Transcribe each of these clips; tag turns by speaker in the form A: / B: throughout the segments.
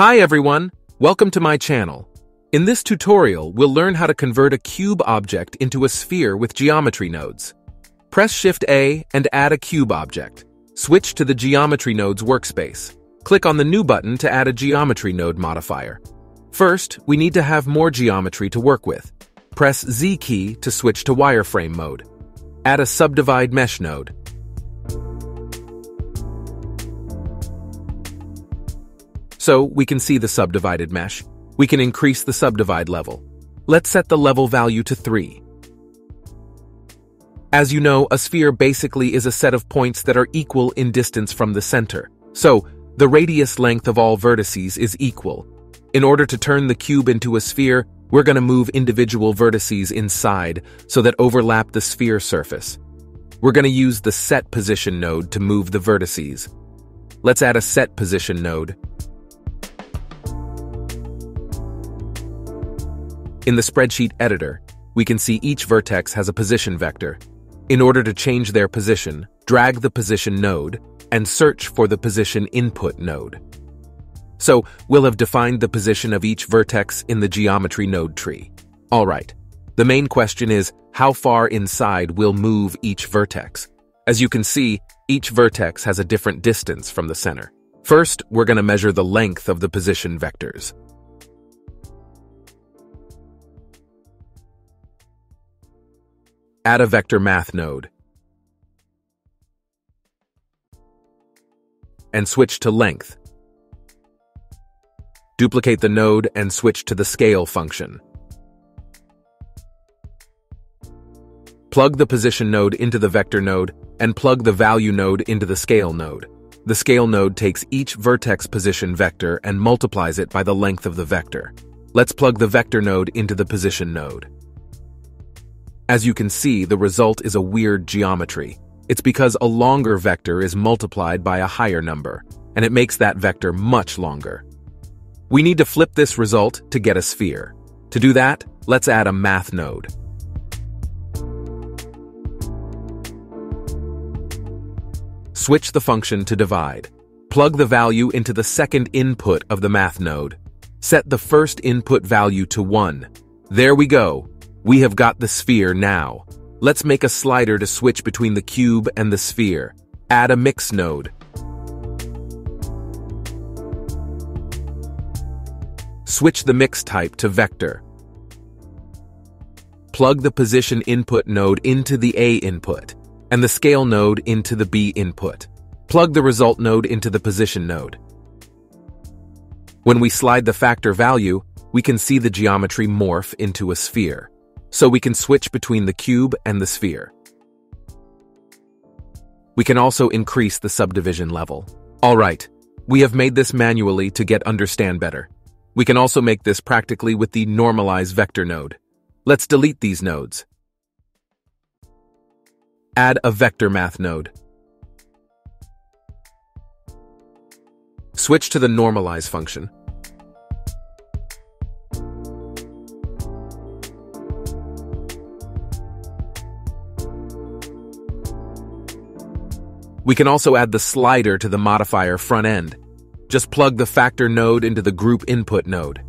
A: Hi everyone, welcome to my channel. In this tutorial, we'll learn how to convert a cube object into a sphere with geometry nodes. Press Shift A and add a cube object. Switch to the Geometry Nodes workspace. Click on the New button to add a Geometry Node modifier. First, we need to have more geometry to work with. Press Z key to switch to wireframe mode. Add a Subdivide Mesh node. So, we can see the subdivided mesh. We can increase the subdivide level. Let's set the level value to 3. As you know, a sphere basically is a set of points that are equal in distance from the center. So, the radius length of all vertices is equal. In order to turn the cube into a sphere, we're going to move individual vertices inside so that overlap the sphere surface. We're going to use the set position node to move the vertices. Let's add a set position node. In the spreadsheet editor, we can see each vertex has a position vector. In order to change their position, drag the position node and search for the position input node. So we'll have defined the position of each vertex in the geometry node tree. All right, the main question is how far inside we'll move each vertex. As you can see, each vertex has a different distance from the center. First, we're going to measure the length of the position vectors. Add a vector math node. And switch to length. Duplicate the node and switch to the scale function. Plug the position node into the vector node and plug the value node into the scale node. The scale node takes each vertex position vector and multiplies it by the length of the vector. Let's plug the vector node into the position node. As you can see, the result is a weird geometry. It's because a longer vector is multiplied by a higher number, and it makes that vector much longer. We need to flip this result to get a sphere. To do that, let's add a math node. Switch the function to divide. Plug the value into the second input of the math node. Set the first input value to 1. There we go. We have got the sphere now. Let's make a slider to switch between the cube and the sphere. Add a mix node. Switch the mix type to vector. Plug the position input node into the A input and the scale node into the B input. Plug the result node into the position node. When we slide the factor value, we can see the geometry morph into a sphere so we can switch between the cube and the sphere. We can also increase the subdivision level. Alright, we have made this manually to get understand better. We can also make this practically with the normalize vector node. Let's delete these nodes. Add a vector math node. Switch to the normalize function. We can also add the slider to the modifier front end. Just plug the factor node into the group input node.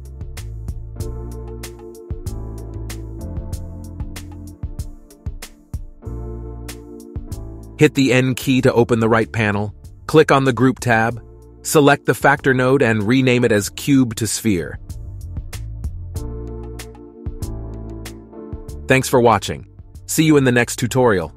A: Hit the N key to open the right panel, click on the Group tab, select the factor node and rename it as Cube to Sphere. Thanks for watching. See you in the next tutorial.